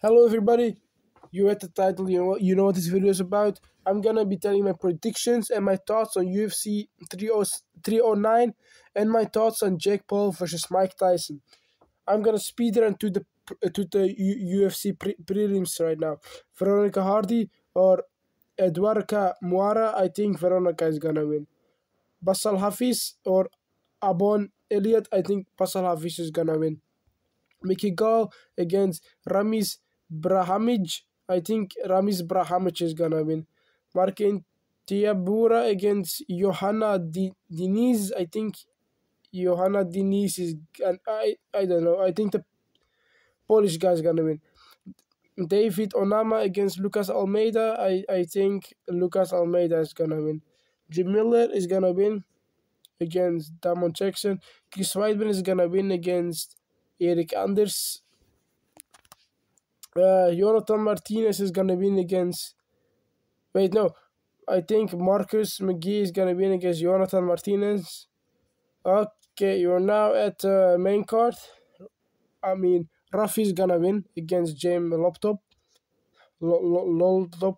Hello everybody, you read the title, you know, you know what this video is about. I'm gonna be telling my predictions and my thoughts on UFC 309 and my thoughts on Jake Paul versus Mike Tyson. I'm gonna speed run to the to the UFC pre prelims right now. Veronica Hardy or Eduarda Moura, I think Veronica is gonna win. Bassil Hafez or Oban Elliott, I think Bassil Hafez is gonna win. Mickey Gall against Ramiz Brahimaj. I think Ramiz Brahimaj is gonna win. Marcin Tybura against Jhonata Diniz. I think Jhonata Diniz is. I I don't know. I think the Polish guy is gonna win. David Onama against Lucas Almeida. I I think Lucas Almeida is gonna win. Jim Miller is gonna win against Damon Jackson. Chris Weidman is gonna win against Eryk Anders. Uh, Jonathan Martinez is gonna win against. Wait, no. I think Marcus McGhee is gonna win against Jonathan Martinez. Okay, you're now at uh, main card. I mean, Rafi is gonna win against James Loptop. Loltop.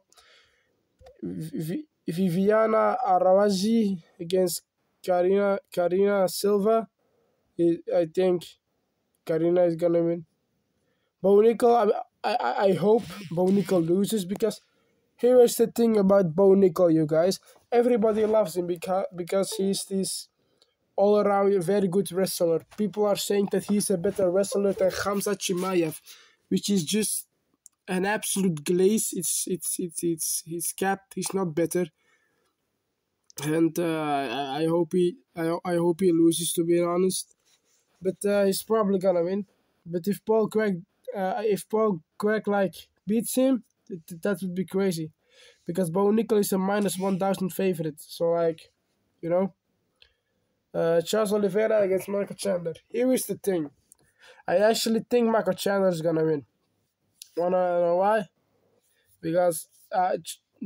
Viviana Arawazi against Karina Karina Silva. I think Karina is gonna win. Bo Nickal, I, I, hope Bo Nickal loses because here is the thing about Bo Nickal, you guys. Everybody loves him because because he's this all around very good wrestler. People are saying that he's a better wrestler than Khamzat Chimaev, which is just an absolute glaze. It's it's it's it's he's capped. He's not better. And uh, I, I hope he I, I hope he loses to be honest but uh, he's probably gonna win. But if Paul Craig, uh, if Paul Craig like beats him, th- that would be crazy, because Bo Nickal is a minus one thousand favorite. So like, you know, uh, Charles Oliveira against Michael Chandler. Here is the thing, I actually think Michael Chandler is gonna win. Wanna know why? Because uh,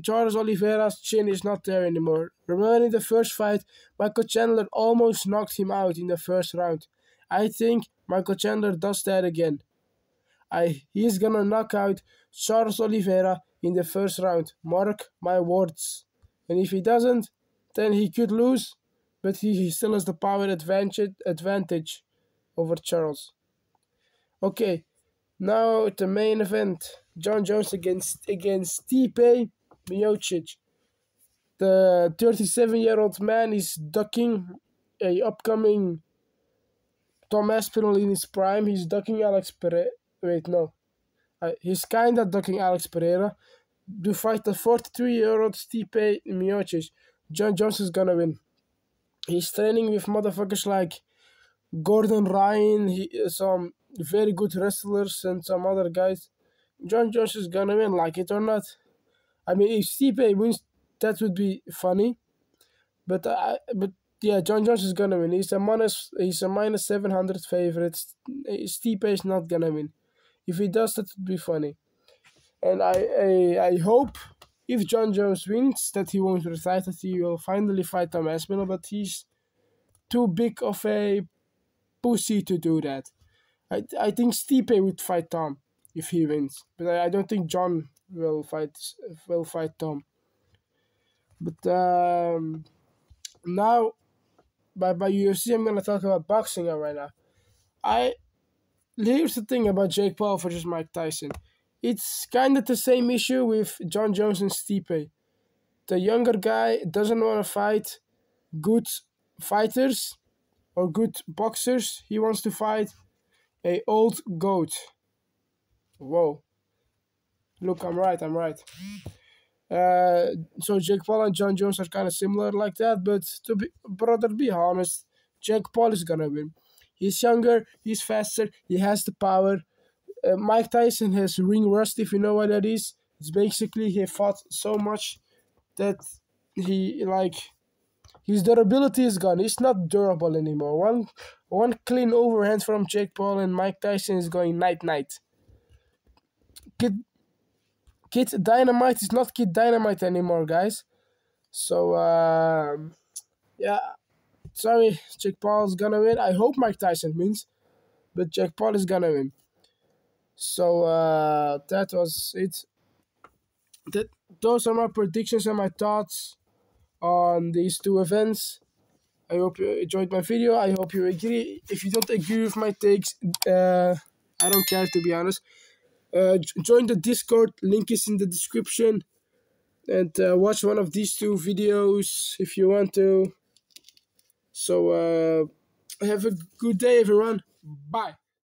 Charles Oliveira's chin is not there anymore. Remember in the first fight, Michael Chandler almost knocked him out in the first round. I think Michael Chandler does that again. I he's gonna knock out Charles Oliveira in the first round. Mark my words. And if he doesn't, then he could lose, but he, he still has the power advantage advantage over Charles. Okay, now the main event: Jon Jones against against Stipe Miocic. The 37-year-old man is ducking a upcoming Tom Aspinall in his prime, he's ducking Alex Pereira. Wait, no. Uh, he's kinda ducking Alex Pereira. To fight the 43 year old Stipe Miocic, Jon Jones is gonna win. He's training with motherfuckers like Gordon Ryan, he, some very good wrestlers, and some other guys. Jon Jones is gonna win, like it or not. I mean, if Stipe wins, that would be funny. But I, but yeah, Jon Jones is gonna win. He's a minus. He's a minus seven hundred favorite. Stipe is not gonna win. If he does, that would be funny. And I, I, I hope if Jon Jones wins, that he won't retire. That he will finally fight Tom Aspinall. But he's too big of a pussy to do that. I, I think Stipe would fight Tom if he wins, but I, I don't think Jon will fight will fight Tom. But um, now by by UFC, I'm gonna talk about boxing right now. I here's the thing about Jake Paul versus Mike Tyson. It's kind of the same issue with Jon Jones and Stipe. The younger guy doesn't want to fight good fighters or good boxers. He wants to fight a old goat. Whoa. Look, I'm right. I'm right. Uh, so Jake Paul and Jon Jones are kind of similar like that, but to be brother, be honest, Jake Paul is gonna win. He's younger, he's faster, he has the power. Uh, Mike Tyson has ring rust, if you know what that is. It's basically he fought so much that he like his durability is gone. He's not durable anymore. One one clean overhand from Jake Paul and Mike Tyson is going night night. Kid Kid Dynamite is not Kid Dynamite anymore, guys. So, uh, yeah. Sorry, Jake Paul is gonna win. I hope Mike Tyson wins, but Jake Paul is gonna win. So uh, that was it. That those are my predictions and my thoughts on these two events. I hope you enjoyed my video. I hope you agree. If you don't agree with my takes, uh, I don't care to be honest. Uh, join the Discord. Link is in the description. And uh, watch one of these two videos if you want to. So uh, have a good day, everyone. Bye.